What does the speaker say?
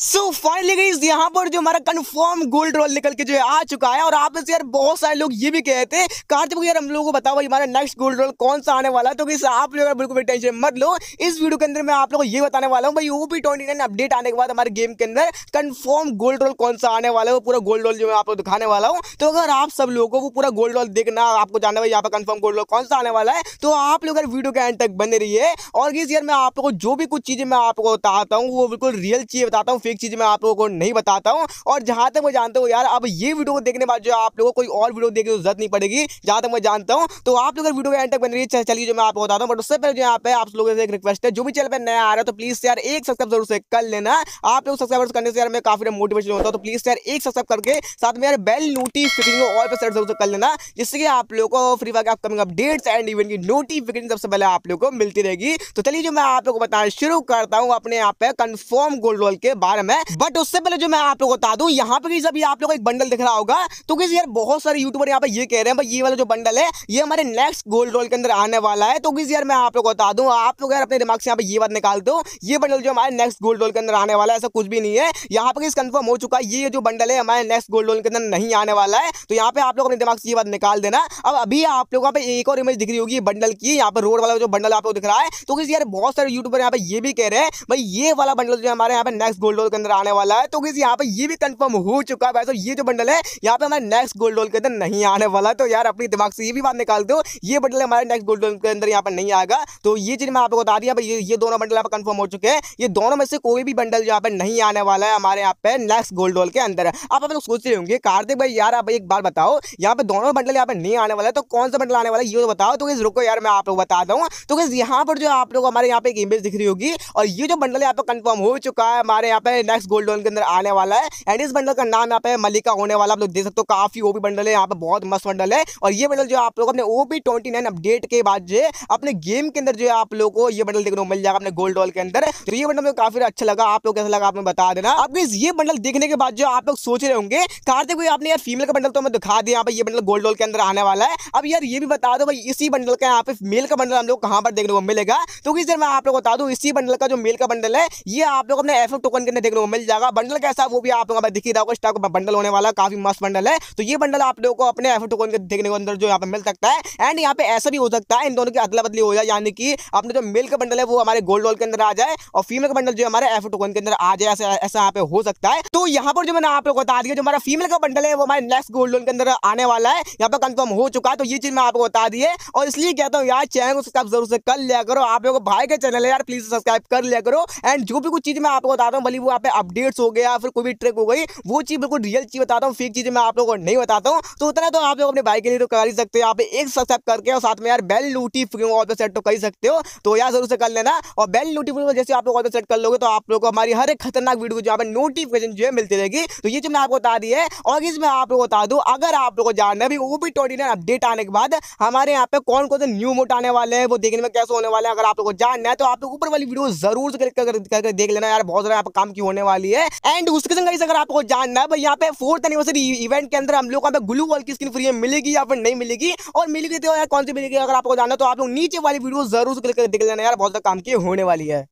So finally गई यहाँ पर जो हमारा कंफर्म गोल्ड रोल निकल के जो है आ चुका है और आप में से यार बहुत सारे लोग ये भी कहते हैं कार्तिक यार हम लोगों को बताओ भाई, हमारा नेक्स्ट गोल्ड रोल कौन सा आने वाला है? तो किस आप लोग बिल्कुल भी टेंशन मत लो। इस वीडियो के अंदर मैं आप लोगों को ये बताने वाला हूँ, भाई ओपी ट्वेंटी नाइन अपडेट आने के बाद हमारे गेम के अंदर कन्फर्म गोल्ड रोल कौन सा आने वाला है, वो पूरा गोल्ड रोल जो मैं आपको दिखाने वाला हूँ। तो अगर आप सब लोगों को वो पूरा गोल्ड रोल देखना, आपको जानना भाई, यहाँ पर कन्फर्म गोल्ड रोल कौन सा आने वाला है तो आप लोग अगर वीडियो के एंड तक बने रहिए। और किस यार मैं आप लोगों को जो भी कुछ चीज़ें मैं आपको बताता हूँ, वो बिल्कुल रियल चीज़ बताता हूँ फेक चीज़ें मैं आप लोगों को नहीं बताता हूँ, और जहाँ तक मैं जानता हूँ यार, अब ये वीडियो को देखने बाद जो आप लोगों को कोई और वीडियो देखने की ज़रूरत नहीं पड़ेगी, जहाँ तक मैं जानता हूँ तो आप लोग वीडियो एंड तक बन रही है चलिए जो मैं आपको बताता हूँ, बट उससे पहले जो यहाँ पे आप लोगों से एक रिक्वेस्ट है, जो भी चैनल पर नया आ रहा है तो प्लीज़ यार एक सब्सक्राइब ज़रूर से कर लेना। आप लोग सब्सक्राइब करने से यार मैं काफ़ी मोटिवेशन होता हूँ तो प्लीज़ यार एक सब्सक्राइब करके साथ में यार बेल नोटिफिकेशन ऑल पर सेट ज़रूर से कर लेना, जिससे कि आप लोगों को Free Fire upcoming updates and event की नोटिफिकेशन सबसे पहले आप लोगों को मिलती रहेगी। तो चलिए जो मैं आप लोगों को बताना शुरू करता हूँ, अपने यहाँ पे कंफर्म गोल्ड रोल के बारे में बट उससे पहले जो मैं आप लोगों बता दूँ, यहाँ पे अभी आप लोग एक बंडल दिख रहा होगा तो किसी यार बहुत सारे यूट्यूबर यहाँ पे ये कह रहे हैं ये वाला जो बंडल है, ये हमारे नेक्स्ट गोल्ड रोल के अंदर आने वाला है। तो किसी यार मैं आप लोग बता दूँ, आप लोग यार अपने दिमाग से यहाँ पे ये बात निकाल दो, ये बंडल जो हमारे नेक्स्ट गोल्ड रोल के अंदर आने वाला है, ऐसा कुछ भी नहीं है। यहाँ पे कंफर्म हो चुका है, ये जो बंडल है, हमारे नेक्स्ट गोल्ड रोल के अंदर नहीं आने वाला है। तो यहाँ पे आप लोग अपने दिमाग से ये बात निकाल देना। अब अभी आप लोगों पे एक और इमेज दिख रही होगी बंडल की, यहाँ पे रोड वाला जो बंडल आप लोग दिख रहा है। तो किसी यार बहुत सारे यूट्यूबर यहाँ पे ये भी कह रहे हैं, भाई, ये वाला बंडल जो हमारे यहाँ पे नेक्स्ट गोल्ड रोल के अंदर आने वाला है तो किसी यहाँ पे ये भी कंफर्म हो चुका है वैसे ये जो बंडल है यहाँ पे हमारे नेक्स्ट गोल्ड रोल के अंदर नहीं आने वाला तो यार अपनी दिमाग से ये भी बात निकाल दो ये बंडल हमारे नेक्स्ट गोल्ड रोल के अंदर यहाँ पर नहीं आएगा तो ये चीज़ मैं आपको बता दिया भाई ये दोनों बंडल यहाँ पर कंफर्म हो चुके हैं ये दोनों में से कोई भी बंडल यहाँ पे नहीं आने वाला है हमारे यहाँ पे नेक्स्ट गोल्ड रोल के अंदर आप लोग सोच रहे होंगे कार्तिक भाई यार आप एक बार बताओ यहाँ पे दोनों बंडल यहाँ पर नहीं आने वाला है तो कौन सा बंडल आने वाला है ये तो बताओ तो इस रुको यार मैं आप लोग बता दूँ तो यहाँ पर जो आप लोग हमारे यहाँ पे एक इमेज दिख रही होगी और ये जो बंडल यहाँ पे कंफर्म हो चुका है हमारे यहाँ पे नेक्स्ट गोल्ड रोल के अंदर आने वाला है। एंड इस बंडल का नाम यहाँ पे मलिका होने वाला आप लोग देख सकते हो, काफ़ी ओपी बंडल है। यहाँ पे बहुत मस्त बंडल है। और ये बंडल जो आप लोग अपने ओपी ट्वेंटी अपडेट के बाद जो अपने गेम के अंदर जो है, आप लोग को ये बंडल देखने को मिल जाएगा अपने गोल्ड डॉल के अंदर। तो ये बंडल काफ़ी अच्छा लगा। आप लोग कैसा लगा आपने बता देना। अब ये बंडल देखने के बाद जो आप लोग सोच रहे होंगे, कार्तिक भाई, आपने यार फीमेल का बंडल तो मैं दिखा दिया। यहाँ ये बंडल गोल्ड डॉल के अंदर आने वाला है। अब यार ये भी बता दो भाई, इसी बंडल का यहाँ पे मेल का बंडल हम लोग कहाँ पर देखने को मिलेगा? तो किस मैं आप लोग बता दूँ, इसी बंडल का जो मेल का बंडल है, ये आप लोग अपने एफ़ टोकन के अंदर देखने को मिल जाएगा। बंडल कैसा, वो भी आप लोग दिख ही। रहा होगा स्टॉक बंडल होने वाला, काफ़ी मस्त बंडल है। तो ये बंडल आप लोगों को अपने एफ़ टोकन के देखने को अंदर जो यहाँ पे मिल सकता है। एंड यहाँ पे ऐसा भी हो सकता है, इन दोनों की अदला बदली हो जाए। यानी कि अपने जो मेल का बंडल है, वो हमारे गोल्ड रोल के अंदर आ जाए और फीमेल का बंडल जो हमारे एफ़ टोकन के अंदर आ जाए, ऐसा ऐसा यहाँ पे हो सकता है। तो यहाँ पर जो मैंने आप लोग बता दिया, जो हमारा फीमेल का बंडल है, वो हमारे नेक्स्ट गोल्ड लोन के अंदर आने वाला है। यहाँ पे कंफर्म हो चुका है तो ये चीज़ मैं आपको बता दी और इसलिए कहता हूँ, यार चैनल को सब्सक्राइब ज़रूर से कर लिया करो। आप लोग भाई के चैनल है यार प्लीज़ सब्सक्राइब कर लिया करो। एंड जो भी कुछ चीज़ मैं आपको बताता हूँ, भले वो यहाँ पे अपडेट्स हो गया, फिर कोई भी ट्रिक हो गई, वो चीज़ बिल्कुल रियल चीज़ बताता हूँ फेक चीज़ें मैं आप लोगों को नहीं बताता हूँ। तो उतना तो आप लोग अपने भाई के लिए तो कर ही सकते हो, आप एक सब्सक्राइब करके और साथ में यार बेल नोटिफिकेशन ऑल पे सेट तो कर ही सकते हो। तो यार ज़रूर से कर लेना और बेल नोटिफिकेशन जैसे आप लोग ऑल पे सेट कर लोगे तो आप लोग को हमारी हर एक खतरनाक वीडियो जो है नोटिफिकेशन जो है मिलती रहेगी। तो ये जो मैं आपको बता दी है और इसमें आप लोग बता दूँ, अगर आप लोग को जानना है वो भी ट्वेंटी अपडेट आने के बाद हमारे यहाँ पे कौन कौन से न्यू मोट आने वाले हैं, वो देखने में कैसे होने वाले हैं, अगर आप लोग को जानना है तो आप लोग ऊपर वाली वीडियो ज़रूर से क्लिक करके देख लेना यार, बहुत ज़्यादा काम की होने वाली है। एंड उसके संग अगर आपको जानना है यहाँ पे फोर्थ एनिवर्सरी इवेंट के अंदर हम लोग ग्लू वॉल की स्किन फ्री मिलेगी या फिर नहीं मिलेगी। और मिलेगी तो यार, कौन सी मिलेगी? अगर आपको जानना तो आप लोग नीचे वाली वीडियो ज़रूर क्लिक कर देख लेना यार, बहुत काम की होने वाली है।